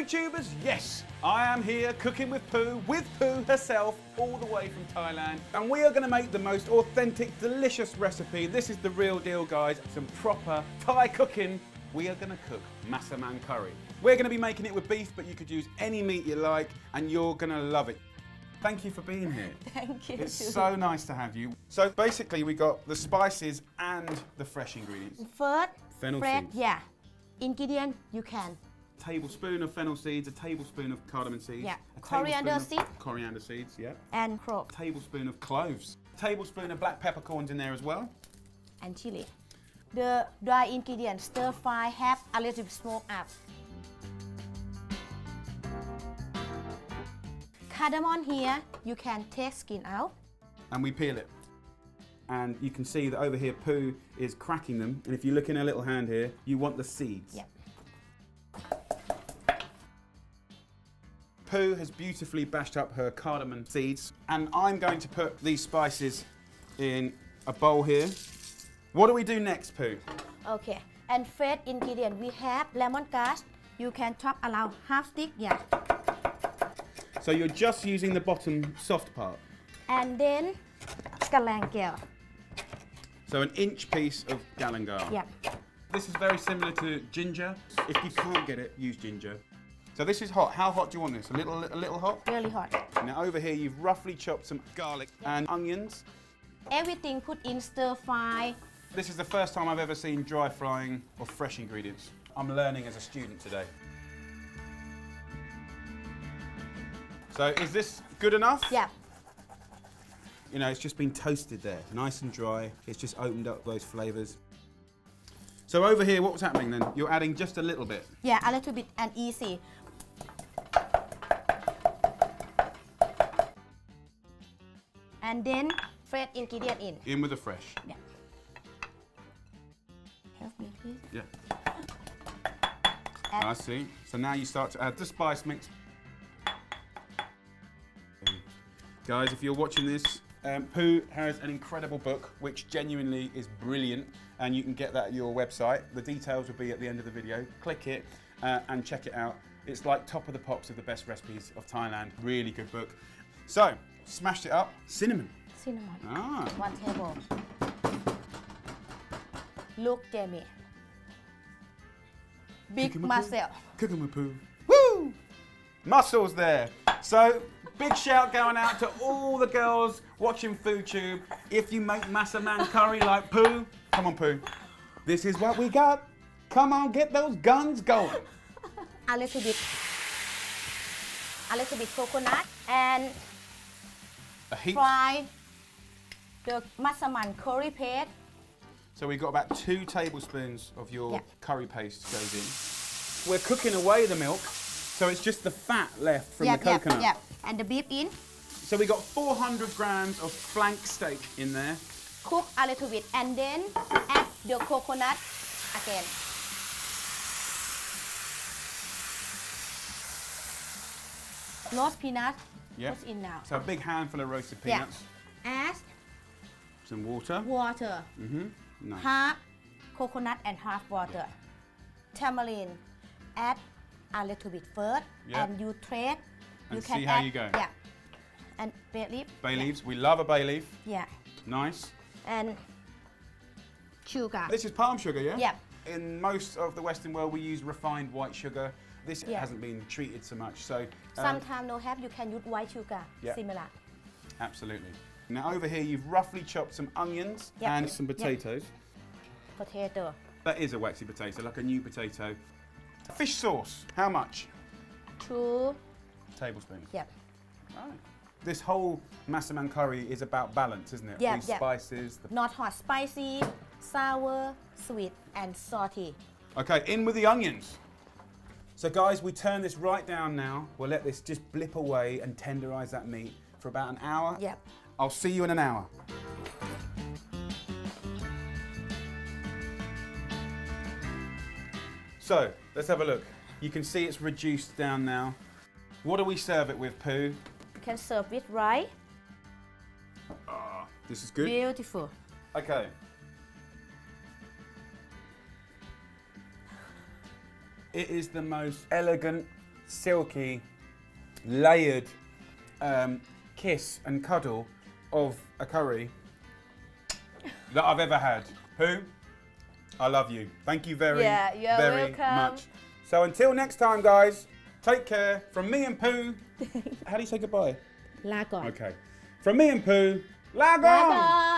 food tubers? Yes, I am here cooking with Poo, with Poo herself, all the way from Thailand. And we are going to make the most authentic, delicious recipe. This is the real deal, guys. Some proper Thai cooking. We are going to cook Massaman curry. We're going to be making it with beef, but you could use any meat you like, and you're going to love it. Thank you for being here. Thank you. It's so nice to have you. So basically, we got the spices and the fresh ingredients. First, Fennel fresh, seeds. yeah. Ingredient you can. Tablespoon of fennel seeds, a tablespoon of cardamom seeds, Yeah. a Coriander tablespoon seed. of coriander seeds, yeah, and clove tablespoon of cloves, tablespoon of black peppercorns in there as well. and chili. The dry ingredient stir fry have a little bit smoke up. Cardamom here, you can take skin out. And we peel it. And you can see that over here, Poo is cracking them. And if you look in her little hand here, you want the seeds. Yep. Poo has beautifully bashed up her cardamom seeds. And I'm going to put these spices in a bowl here. What do we do next, Poo? Okay. And first ingredient we have lemongrass. You can chop around half stick, yeah. So you're just using the bottom soft part. And then galangal. So an inch piece of galangal. Yeah. This is very similar to ginger. If you can't get it, use ginger. So this is hot. How hot do you want this? A little, a little hot? Really hot. Now over here, you've roughly chopped some garlic and onions. Everything put in stir fry. This is the first time I've ever seen dry frying of fresh ingredients. I'm learning as a student today. So is this good enough? Yeah. You know, it's just been toasted there, nice and dry. It's just opened up those flavors. So over here, what was happening then? You're adding just a little bit. Yeah, a little bit and easy. And then fresh ingredient in. In with the fresh. Yeah. Help me, please. Yeah. Add- I see. So now you start to add the spice mix. Guys, if you're watching this, um, Poo has an incredible book which genuinely is brilliant, and you can get that at your website. The details will be at the end of the video. Click it uh, and check it out. It's like top of the pops of the best recipes of Thailand. Really good book. So, smashed it up. Cinnamon. cinnamon. Ah. One table. Look. Big Cooking with Poo. muscle. Poo. Woo! Muscles there. So, big shout going out to all the girls watching FoodTube. If you make massaman curry like Poo, come on Poo. This is what we got. Come on, get those guns going. A little bit. A little bit coconut and. Fry the massaman curry paste. So we've got about two tablespoons of your Yeah. curry paste goes in. We're cooking away the milk, so it's just the fat left from yeah, the coconut. yeah, yeah. And the beef in. So we got 400 grams of flank steak in there. Cook a little bit and then add the coconut again. Roast peanut Yeah. put in now. So a big handful of roasted Yeah. peanuts. Add Some water. water. Mm-hmm. Nice. Half coconut and half water. Tamarind. Add a little bit first Yeah. and you trade. And can see how add, you go. Yeah. And bay leaf. Bay yeah, leaves. We love a bay leaf. Yeah. Nice. And sugar. This is palm sugar, yeah? Yeah. In most of the Western world, we use refined white sugar. This Yeah. hasn't been treated so much, so um, Sometimes no have, you can use white sugar. Yeah. Similar. absolutely. Now over here, you've roughly chopped some onions Yeah. and some potatoes. Potato. That is a waxy potato, like a new potato. Fish sauce. How much? Two. Tablespoons. Yeah. Right. This whole Massaman curry is about balance, isn't it? Yeah, These yeah. spices. The... Not hot, spicy, sour, sweet, and salty. Okay, in with the onions. So guys, we turn this right down now. We'll let this just blip away and tenderize that meat for about an hour. Yep. I'll see you in an hour. So, let's have a look. You can see it's reduced down now. What do we serve it with, Poo? You can serve with rice. Ah, this is good. Beautiful. Okay. It is the most elegant, silky, layered um, kiss and cuddle of a curry that I've ever had. Who? I love you. Thank you very, yeah, you're very welcome. much. So until next time, guys, take care. From me and Poo, how do you say goodbye? Lagon. Okay. From me and Poo, Lagon! Lagon!